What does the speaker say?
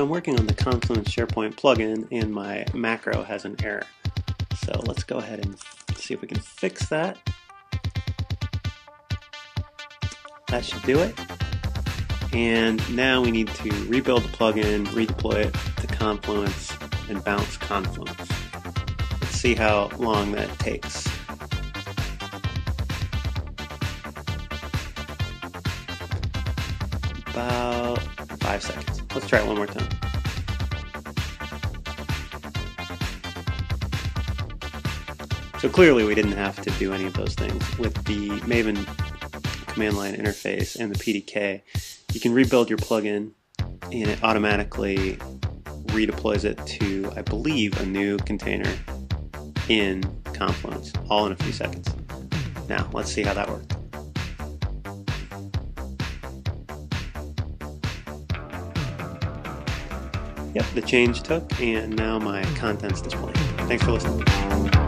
So I'm working on the Confluence SharePoint plugin and my macro has an error. So let's go ahead and see if we can fix that. That should do it. And now we need to rebuild the plugin, redeploy it to Confluence, and bounce Confluence. Let's see how long that takes. About five seconds. Let's try it one more time. So clearly we didn't have to do any of those things. With the Maven command line interface and the PDK, you can rebuild your plugin and it automatically redeploys it to, I believe, a new container in Confluence, all in a few seconds. Now, let's see how that works. Yep, the change took, and now my content's displayed. Thanks for listening.